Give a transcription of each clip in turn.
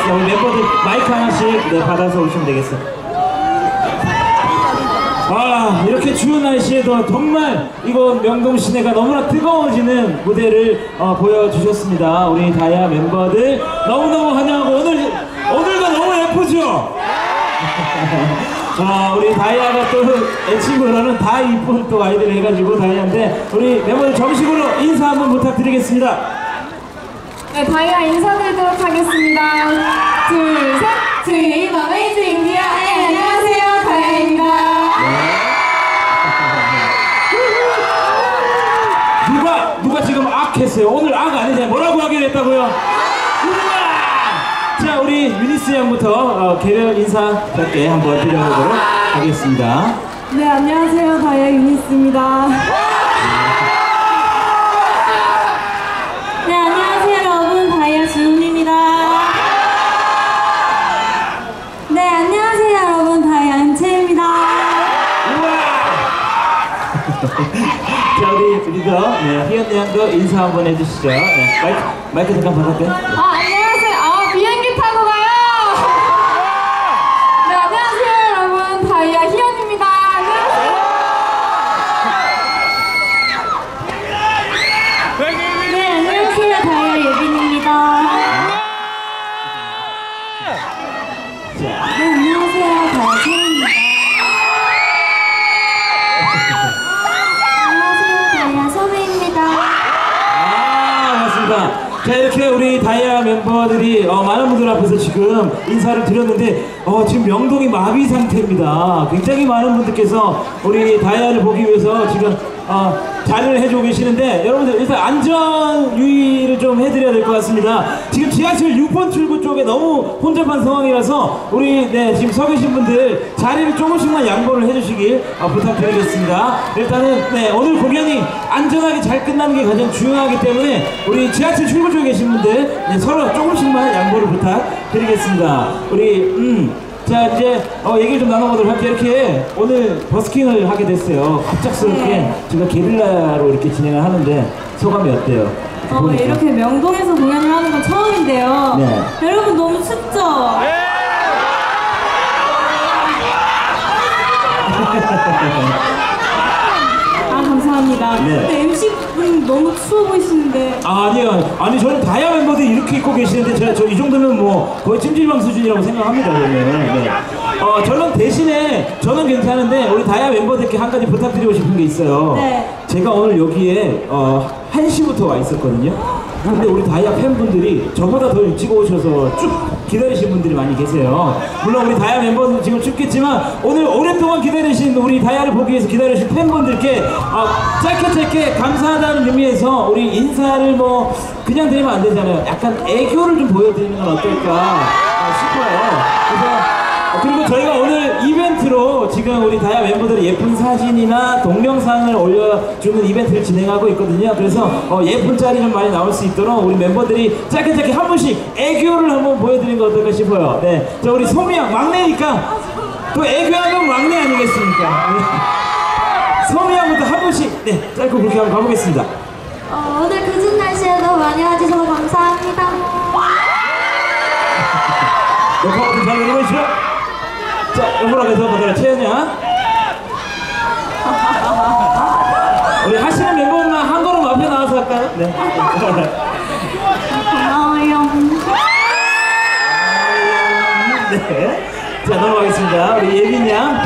하겠습니다. 우리 멤버들 마이크 하나씩 네, 받아서 오시면 되겠습니다. 아 이렇게 추운 날씨에도 정말 이곳 명동 시내가 너무나 뜨거워지는 무대를 어, 보여주셨습니다. 우리 다이아 멤버들 너무너무 환영하고 오늘 오늘도 너무 예쁘죠? 자 우리 다이아가 또 애칭으로는 다 이쁜 또 아이들 해가지고 다이아인데 우리 멤버들 정식으로 인사 한번 부탁드리겠습니다. 네, 다이아 인사드리도록 하겠습니다. 둘, 셋! Do It Amazing 다이아! 네, 안녕하세요, 다이아입니다. 누가 누가 지금 악 했어요? 오늘 악 아니잖아요. 뭐라고 하기로 했다고요? 우와! 자 우리 유니스 양부터 어, 개별 인사 짧게 한번 드려보도록 하겠습니다. 네, 안녕하세요, 다이아 유니스입니다. 자, 우리 리더, 네, 희연 양도 인사 한번 해주시죠. 네, 마이크, 마이크 잠깐 안녕하세요. 자, 이렇게 우리 다이아 멤버들이 어, 많은 분들 앞에서 지금 인사를 드렸는데, 어, 지금 명동이 마비 상태입니다. 굉장히 많은 분들께서 우리 다이아를 보기 위해서 지금 어, 자리를 해주고 계시는데, 여러분들 일단 안전 유의를 좀 해드려야 될 것 같습니다. 지금 지하철 6번 출구 쪽에 너무 혼잡한 상황이라서, 우리 네, 지금 서 계신 분들 자리를 조금씩만 양보를 해주시길 어, 부탁드리겠습니다. 일단은 네, 오늘 공연이 안전하게 잘 끝나는 게 가장 중요하기 때문에 우리 지하철 출구 쪽에 계신 분들 네, 서로 조금씩만 양보를 부탁드리겠습니다. 우리 음. 자 이제 어, 얘기를 좀 나눠보도록 할게요. 이렇게 오늘 버스킹을 하게 됐어요. 갑작스럽게 네. 제가 게릴라로 이렇게 진행을 하는데 소감이 어때요? 어, 보니까. 이렇게 명동에서 공연을 하는 건 처음인데요. 네. 여러분 너무 춥죠? 아 감사합니다. 네. 근데 MC분 너무 추워 보이시는데 아, 아니요. 아니, 저는 다이아 멤버들이 이렇게 입고 계시는데, 제가 저 이 정도면 뭐 거의 찜질방 수준이라고 생각합니다, 저는. 네. 어, 저는 대신에, 저는 괜찮은데, 우리 다이아 멤버들께 한 가지 부탁드리고 싶은 게 있어요. 네. 제가 오늘 여기에, 어, 1시부터 와 있었거든요. 근데 우리 다이아 팬분들이 저보다 더 일찍 오셔서 쭉 기다리신 분들이 많이 계세요. 물론 우리 다이아 멤버들 지금 춥겠지만 오늘 오랫동안 기다리신 우리 다이아를 보기 위해서 기다리신 팬분들께 어, 짧게 짧게 감사하다는 의미에서 우리 인사를 뭐 그냥 드리면 안 되잖아요. 약간 애교를 좀 보여드리는 건 어떨까 어, 싶어요. 그래서 어, 그리고 저희가 오늘 이벤트로 지금 우리 다이아 멤버들의 예쁜 사진이나 동영상을 올려주는 이벤트를 진행하고 있거든요. 그래서 어, 예쁜 짤이 좀 많이 나올 수 있도록 우리 멤버들이 짧게 짧게 한 분씩 애교를 한번 보여드리는 거 어떨까 싶어요. 네. 자, 우리 소미양 막내니까 또 애교하면 막내 아니겠습니까? 네. 소미양부터 한 분씩 네, 짧고 그렇게 한번 가보겠습니다. 어, 오늘 늦은 날씨에도 많이 와주셔서 감사합니다. 녹화 버튼 잘 누르시죠. 자, 해서 보도록 최연양. 우리 하시는 멤버만 한 걸음 앞에 나와서 할까요? 네. 고마워요. 네. 자, 넘어가겠습니다. 우리 예빈 양.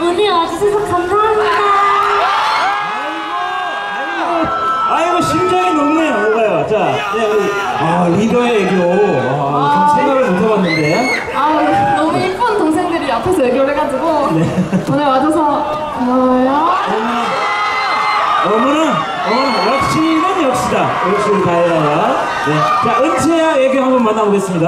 오늘 와주셔서 감사합니다. 뭐가요? 자, 네, 우리, 아, 리더의 애교. 아, 좀 생각을 못 해봤는데. 아, 너무 이쁜 동생들이 앞에서 애교를 해가지고 네. 오늘 와줘서 고마워요. 어머나, 어머나, 역시는 역시다. 역시 다혜야. 네. 자, 은채야 애교 한번 만나보겠습니다.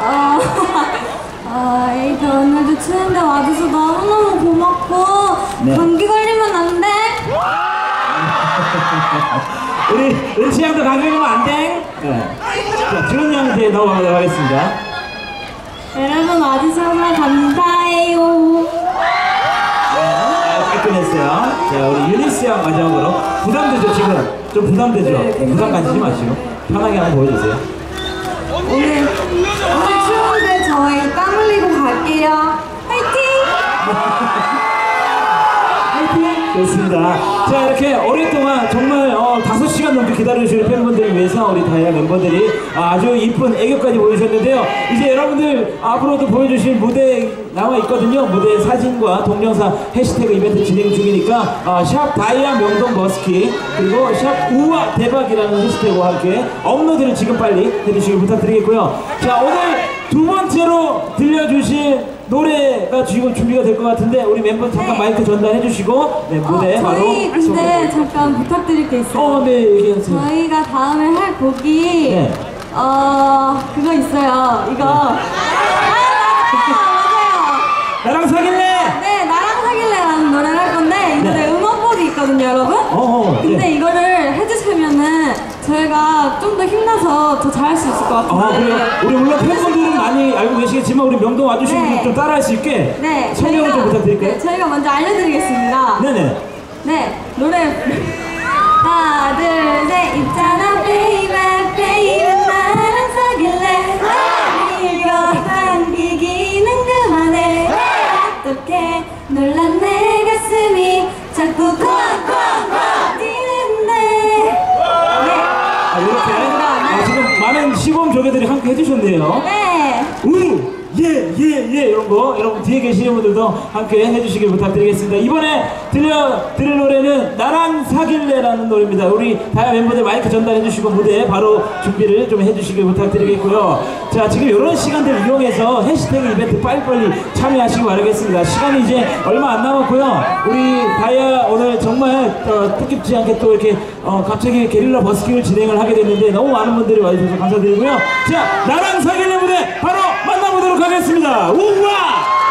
아, 아, 에이드 오늘도 추운데 와줘서 너무너무 고맙고 네. 감기 걸리면 안 돼? 우리 은채 양도 가격이면 안 돼? 네. 자, 지원 양한테 넘어가도록 하겠습니다. 여러분 와주셔서 감사해요. 아, 깔끔했어요. 자, 우리 유니스 양 마지막으로. 부담되죠, 지금? 좀 부담되죠? 네, 굉장히 부담 가지지 마시고. 편하게 한번 보여주세요. 오늘 오늘 추운데 저희 땀 흘리고 갈게요. 화이팅! 좋습니다. 자, 이렇게 오랫동안 정말 어, 5시간 넘게 기다려주시는 팬분들을 위해서 우리 다이아 멤버들이 아주 이쁜 애교까지 보여주셨는데요. 이제 여러분들 앞으로도 보여주실 무대 나와 있거든요. 무대 사진과 동영상 해시태그 이벤트 진행 중이니까 어, 샵 다이아 명동 버스킹 그리고 샵 우와 대박이라는 해시태그와 함께 업로드를 지금 빨리 해주시길 부탁드리겠고요. 자, 오늘 두 번째로 들려주실 노래가 지금 준비가 될 것 같은데 우리 멤버 잠깐 네. 마이크 전달해 주시고 네 무대 어, 바로 저희 근데 잠깐 부탁드릴 게 있어요. 어, 네, 얘기하세요. 저희가 다음에 할 곡이 네. 어 그거 있어요. 이거 아 맞아요. 나랑 사귈래? 네 나랑 사귈래라는 노래를 할 건데 이 노래 네. 음원곡이 있거든요, 여러분. 어, 근데 네. 이거를 해주시면은 저희가 좀 더 힘나서 더 잘할 수 있을 것 같은데. 아, 그래요? 우리 물론 팬분들은 많이 알고 계시겠 모르시겠지만 우리 명동 와주신 네. 분들 좀 따라할 수 있게 네, 설명을 좀 부탁드릴까요? 네, 저희가 먼저 알려드리겠습니다. 네네. 네, 노래. 하나, 둘, 셋. 있잖아, baby, baby, 나랑 사귈래. 이거 당기기는 그만해. 어떡해, 놀란 내 가슴이 자꾸 쾅쾅쾅 뛰는데. 네. 아, 이렇게 아, 지금 많은 시범 조교들이 함께 해주셨네요. 네. 우! 예, 예, 예, 이런 거, 여러분 뒤에 계시는 분들도 함께 해주시길 부탁드리겠습니다. 이번에 들려, 들을 노래는 나랑 사귈래라는 노래입니다. 우리 다야 멤버들 마이크 전달해 주시고 무대 바로 준비를 좀 해주시길 부탁드리겠고요. 자, 지금 이런 시간들 이용해서 해시태그 이벤트 빨리빨리 참여하시기 바라겠습니다. 시간이 이제 얼마 안 남았고요. 우리 다야 오늘 정말 어, 뜻깊지 않게 또 이렇게 어, 갑자기 게릴라 버스킹을 진행을 하게 됐는데 너무 많은 분들이 와주셔서 감사드리고요. 자, 나랑 사귈래 무대 바로 만나 보도록 하겠습니다. 우와!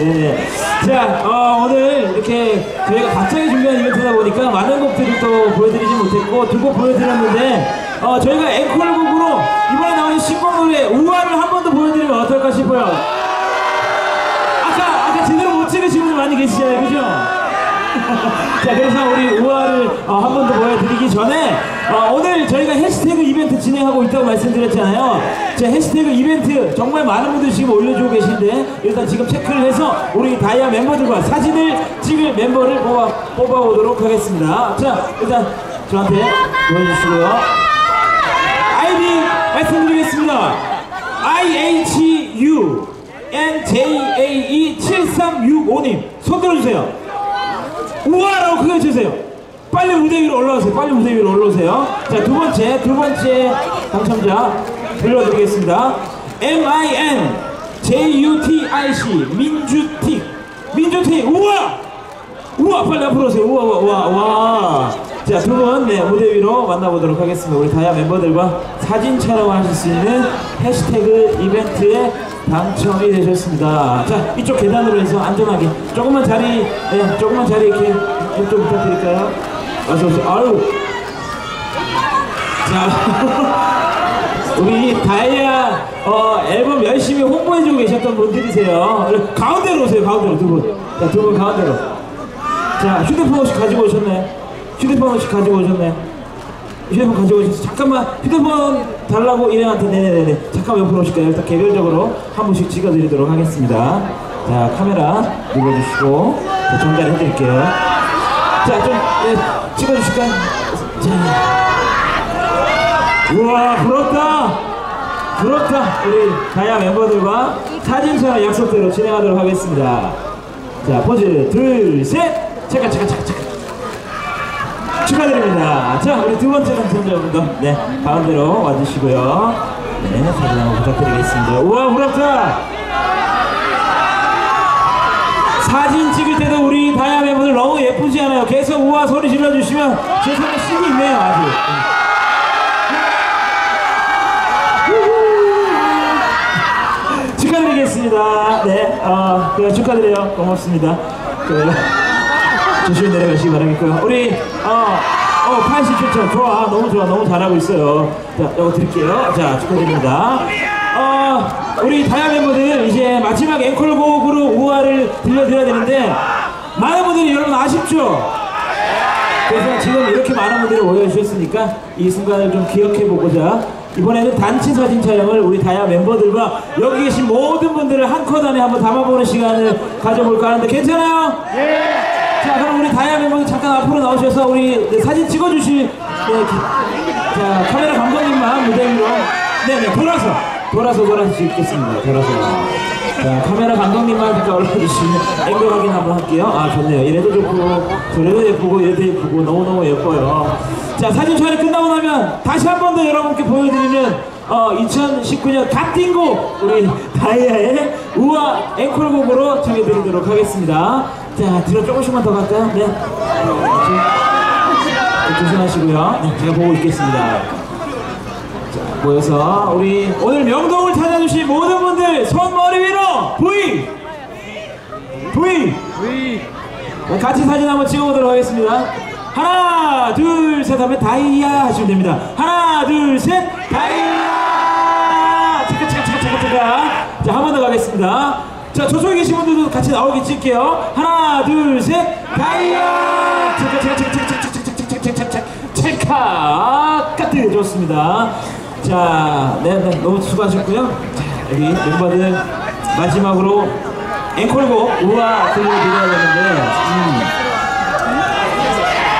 네네. 자, 어, 오늘 이렇게 저희가 갑자기 준비한 이벤트다 보니까 많은 곡들을 또 보여드리지 못했고 두 곡 보여드렸는데 어, 저희가 앵콜곡으로 이번에 나오는 신곡 노래 우아를 한 번 더 보여드리면 어떨까 싶어요. 아까 아까 제대로 못 찍으신 분들 많이 계시잖아요, 그죠? 자, 그래서 우리 우아를 어, 한 번 더 보여드리기 전에 어, 오늘 저희가 해시태그 이벤트 진행하고 있다고 말씀드렸잖아요. 자, 해시태그 이벤트 정말 많은 분들이 지금 올려주고 계 신데 일단 지금 체크를 해서 우리 다이아 멤버들과 사진을 찍을 멤버를 뽑아 뽑아보도록 하겠습니다. 자, 일단 저한테 보여주시고요. 아이디 말씀드리겠습니다. IHU NJAE 7365님 손 들어주세요. 우와라고 크게 해주세요. 빨리 무대 위로 올라오세요. 빨리 무대 위로 올라오세요. 자, 두 번째, 두 번째 당첨자 불러드리겠습니다. MIN JUTIC 민주틱 민주틱 우와! 우와 빨리 앞으로 오세요. 우와 우와 우와 자두 분 네, 무대 위로 만나보도록 하겠습니다. 우리 다이아 멤버들과 사진 촬영하실 수 있는 해시태그 이벤트에 당첨이 되셨습니다. 자 이쪽 계단으로 해서 안전하게 조금만 자리 네, 조금만 자리 이렇게 좀 부탁드릴까요? 어서 오세요. 아유. 자, 우리 다이아 어, 앨범 열심히 홍보해주고 계셨던 분들이세요. 가운데로 오세요, 가운데로 두 분. 자, 두 분 가운데로. 자, 휴대폰 혹시 가지고 오셨나요? 휴대폰 혹시 가지고 오셨나요? 휴대폰 가지고 오셨어요. 잠깐만, 휴대폰 달라고 일행한테, 네네네네. 잠깐 옆으로 오실까요? 일단 개별적으로 한 분씩 찍어드리도록 하겠습니다. 자, 카메라 눌러주시고, 자, 전달해 드릴게요. 자, 좀, 예, 찍어주실까요? 자. 우와 부럽다 부럽다. 우리 다이아 멤버들과 사진 촬영 약속대로 진행하도록 하겠습니다. 자 포즈 둘셋. 잠깐 잠깐 잠깐 잠깐. 축하드립니다. 자 우리 두 번째 당첨자분도 네 가운데로 와주시고요. 네 사진 한번 부탁드리겠습니다. 우와 부럽다. 사진 찍을 때도 우리 다이아 멤버들 너무 예쁘지 않아요? 계속 우와 소리 질러주시면 제 손에 씩이 있네요 아주 축하드리겠습니다. 네, 어, 그 축하드려요. 고맙습니다. 그, 조심히 내려가시기 바라겠고요. 우리, 어, 어, 87점. 좋아. 너무 좋아. 너무 잘하고 있어요. 자, 이거 드릴게요. 자, 축하드립니다. 어, 우리 다이아 멤버들 이제 마지막 앵콜곡으로 우아를 들려드려야 되는데, 많은 분들이 여러분 아쉽죠? 그래서 지금 이렇게 많은 분들이 모여주셨으니까 이 순간을 좀 기억해보고자 이번에는 단체 사진 촬영을 우리 다이아 멤버들과 여기 계신 모든 분들을 한 컷 안에 한번 담아보는 시간을 가져볼까 하는데 괜찮아요? 예! 자 그럼 우리 다이아 멤버들 잠깐 앞으로 나오셔서 우리 네, 사진 찍어주실 네, 기- 자 카메라 감독님만 무대 위로 네네 돌아서 돌아서 돌아서 찍겠습니다. 돌아서. 자 카메라 감독님만 잠깐 올라주시면 앵글 확인 한번 할게요. 아 좋네요. 이래도 좋고 저래도 예쁘고 이래도 예쁘고 너무너무 예뻐요. 자 사진 촬영 끝나고 나면 다시 한 번 더 여러분께 보여드리는 어 2019년 갓띵곡 우리 다이아의 우아 앵콜곡으로 정해드리도록 하겠습니다. 자 뒤로 조금씩만 더 갈까요? 네. 자, 조심하시고요. 네, 제가 보고 있겠습니다 모여서 우리 오늘 명동을 찾아주신 모든 분들 손 머리 위로 V V 네, 같이 사진 한번 찍어보도록 하겠습니다 하나 둘 셋 하면 다이아 하시면 됩니다 하나 둘 셋 다이아 잠깐 잠깐 잠깐 잠깐 잠깐 자한 번 더 가겠습니다 자 저쪽에 계신 분들도 같이 나오게 찍게요 하나 둘 셋 다이아 잠깐 잠깐 잠깐 잠깐 잠깐 잠깐 잠깐 잠깐 잠깐 찰칵 까트 좋습니다 자, 네, 네, 너무 수고하셨고요. 자, 여기 멤버들 마지막으로 앵콜곡 우아 들려드려야 되는데, 음.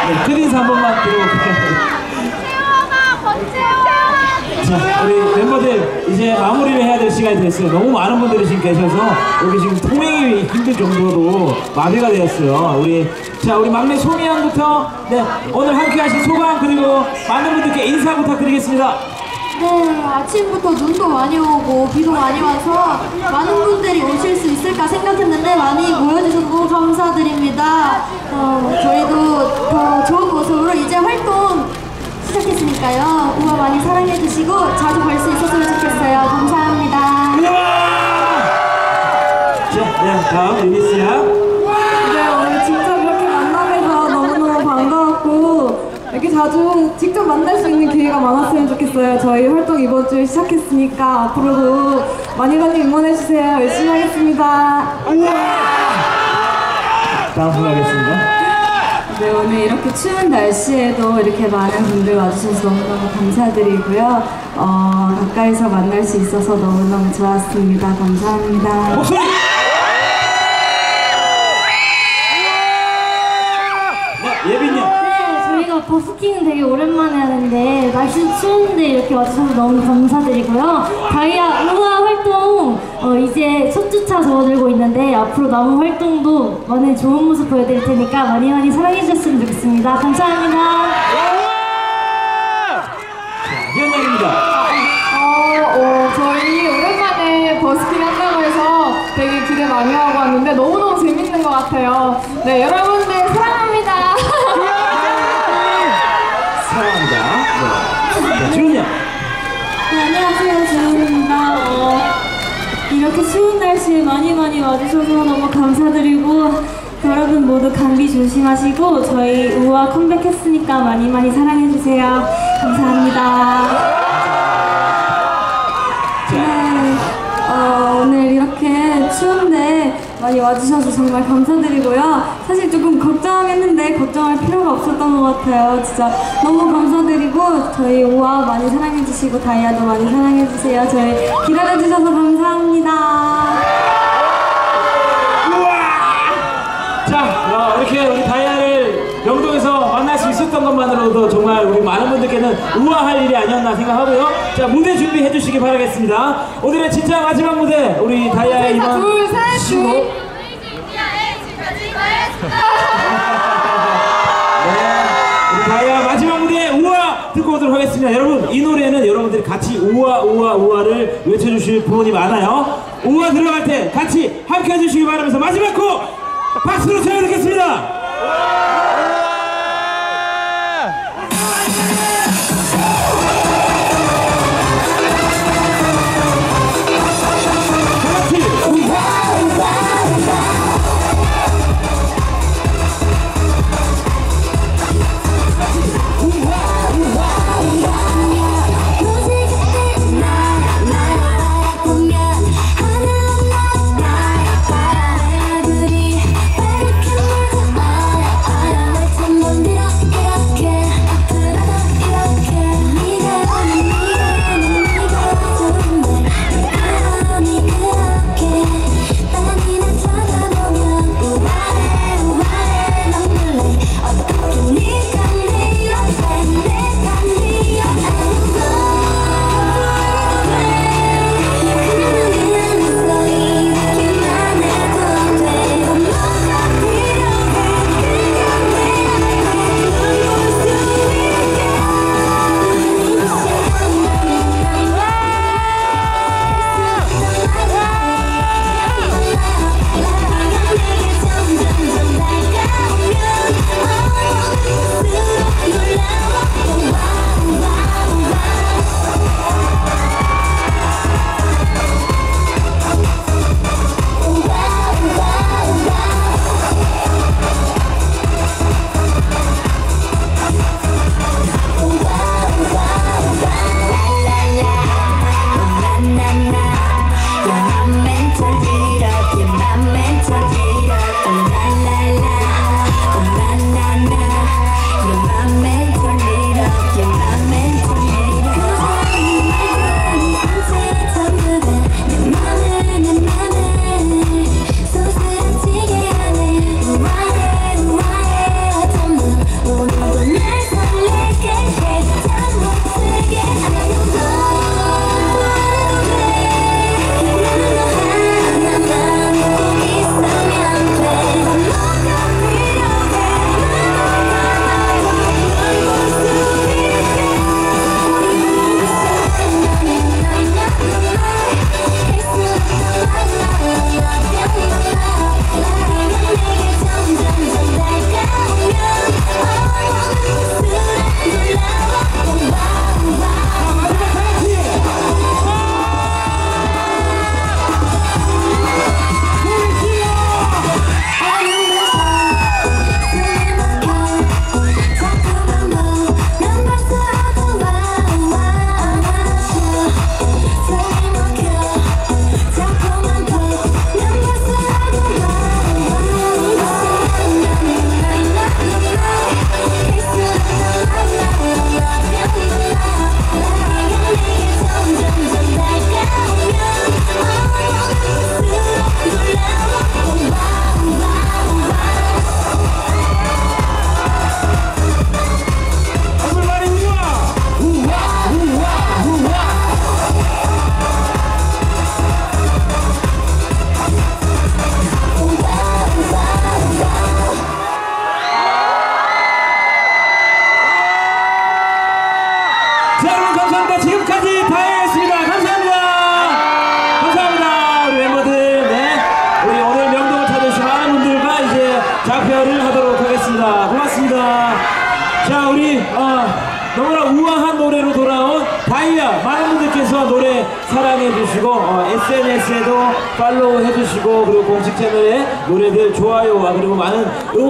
네, 큰 인사 한 번만 드려볼게요. 자, 우리 멤버들 이제 마무리를 해야 될 시간이 됐어요. 너무 많은 분들이 지금 계셔서 여기 지금 통행이 힘들 정도로 마비가 되었어요. 우리 자, 우리 막내 소미 양부터 네, 오늘 함께 하신 소감 그리고 많은 분들께 인사 부탁드리겠습니다. 네, 아침부터 눈도 많이 오고 비도 많이 와서 많은 분들이 오실 수 있을까 생각했는데 많이 모여주셔서 너무 감사드립니다. 어, 저희도 더 좋은 모습으로 이제 활동 시작했으니까요. 우와 많이 사랑해주시고 자주 볼 수 있었으면 좋겠어요. 감사합니다. 자, 네, 다음 유미 씨야. 이렇게 자주 직접 만날 수 있는 기회가 많았으면 좋겠어요. 저희 활동 이번 주에 시작했으니까 앞으로도 많이 많이 응원해주세요. 열심히 하겠습니다. 다음 분 하겠습니다. 네, 오늘 이렇게 추운 날씨에도 이렇게 많은 분들 와주셔서 너무너무 감사드리고요. 어, 가까이서 만날 수 있어서 너무너무 좋았습니다. 감사합니다. 목소리! 네, 예빈요. 네, 저희가 버스킹은 되게 오랜만에 하는데 날씨 추운데 이렇게 와주셔서 너무 감사드리고요. 다이아 우아 활동 어, 이제 첫 주차 접어들고 있는데 앞으로 남은 활동도 많은 좋은 모습 보여드릴 테니까 많이 많이 사랑해 주셨으면 좋겠습니다. 감사합니다. 희연양입니다. 어, 어, 저희 오랜만에 버스킹 한다고 해서 되게 기대 많이 하고 왔는데 너무너무 재밌는 것 같아요. 네, 여러분 이렇게 추운 날씨에 많이 많이 와주셔서 너무 감사드리고 여러분 모두 감기 조심하시고 저희 우아 컴백했으니까 많이 많이 사랑해주세요. 감사합니다. 많이 와주셔서 정말 감사드리고요. 사실 조금 걱정했는데 걱정할 필요가 없었던 것 같아요. 진짜 너무 감사드리고 저희 우아 많이 사랑해주시고 다이아도 많이 사랑해주세요. 저희 기다려주셔서 감사합니다. 자, 어, 이렇게 우리 영동에서 있었던 것만으로도 정말 우리 많은 분들께는 우아할 일이 아니었나 생각하고요. 자, 무대 준비해 주시기 바라겠습니다. 오늘의 진짜 마지막 무대, 우리 다이아의 자, 이번 신곡. 둘. 네, 우리 다이아 마지막 무대 우아 듣고 오도록 하겠습니다. 여러분, 이 노래는 여러분들이 같이 우아, 우아, 우아를 외쳐주실 부분이 많아요. 우아 들어갈 때 같이 함께 해주시기 바라면서 마지막 곡 박수로 청해 듣겠습니다. 다